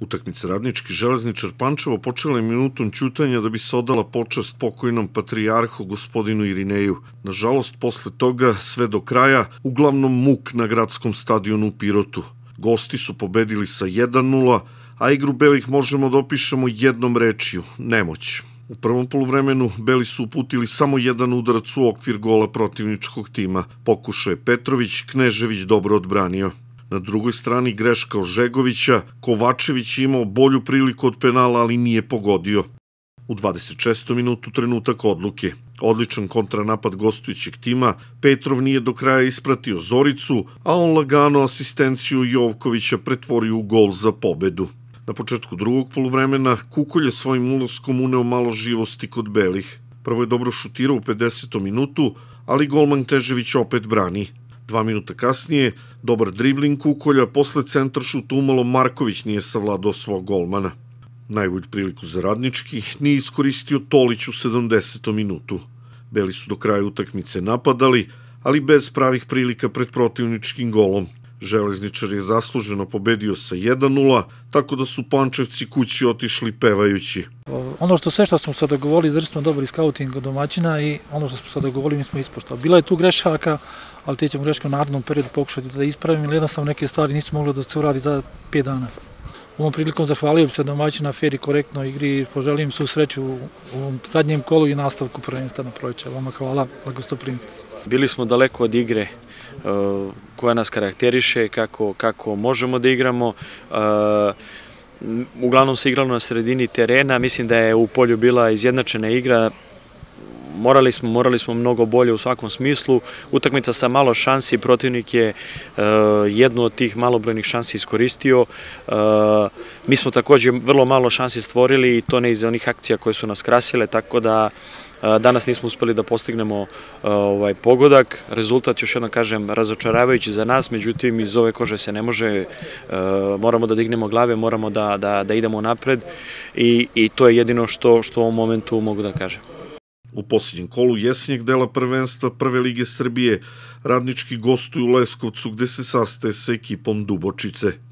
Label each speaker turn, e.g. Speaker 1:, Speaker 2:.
Speaker 1: Utakmica radnički železničar Pančevo počela je minutom ćutanja da bi se odala počast pokojnom patrijarhu gospodinu Irineju. Nažalost, posle toga, sve do kraja, uglavnom muk na gradskom stadionu u Pirotu. Gosti su pobedili sa 1-0, a igru Belih možemo da opišemo jednom rečiju, nemoć. U prvom poluvremenu Beli su uputili samo jedan udarac u okvir gola protivničkog tima. Pokušao je Petrović, Knežević dobro odbranio. Na drugoj strani greška Ožegovića, Kovačević je imao bolju priliku od penala, ali nije pogodio. U 26. minutu trenutak odluke. Odličan kontranapad gostujućeg tima, Petrov nije do kraja ispratio Zoricu, a on lagano asistenciju Jovkovića pretvorio u gol za pobedu. Na početku drugog poluvremena Kukolj je svojim ulaskom uneo malo živosti kod Belih. Prvo je dobro šutirao u 50. minutu, ali golman Težević opet brani. Dva minuta kasnije, dobar dribling Kukolja, posle centra šuta umalo Marković nije savladao svog golmana. Najbolju priliku za radnički nije iskoristio Tolić u 70. minutu. Beli su do kraja utakmice napadali, ali bez pravih prilika pred protivničkim golom. Železničar je zasluženo pobedio sa 1-0, tako da su Pančevci kući otišli pevajući.
Speaker 2: Ono što sve što smo sada govorili, izvrši smo dobar scouting domaćina i ono što smo sada govorili mi smo ispoštali. Bila je tu grešaka, ali te ćemo greške u narodnom periodu pokušati da ispravimo, ili jednostavno neke stvari nismo mogli da se uradi za 5 dana. U ovom prilikom zahvalio bi se domaćina fair i korektno igri i poželim su sreću u, u zadnjem kolu i nastavku prvenstva na proleće. Vama hvala za gostoprinstvo.
Speaker 3: Bili smo daleko od igre koja nas karakteriše, kako, kako možemo da igramo. Uh, uglavnom se igralo na sredini terena, mislim da je u polju bila izjednačena igra, morali smo, morali smo mnogo bolje u svakom smislu. Utakmica sa malo šansi, protivnik je uh, jednu od tih malobrojnih šansi iskoristio. Mi smo takođe vrlo malo šansi stvorili i to ne iz onih akcija koje su nas krasile, tako da Danas nismo uspeli da postignemo ovaj pogodak. Rezultat, još jednom kažem, razočaravajući za nas, međutim iz ove kože se ne može, moramo da dignemo glave, moramo da, da, da idemo napred i, i to je jedino što, što u ovom momentu mogu da kažem.
Speaker 1: U posljednjem kolu jesenjeg dela prvenstva Prve lige Srbije radnički gostuju u Leskovcu gde se sastaje sa ekipom Dubočice.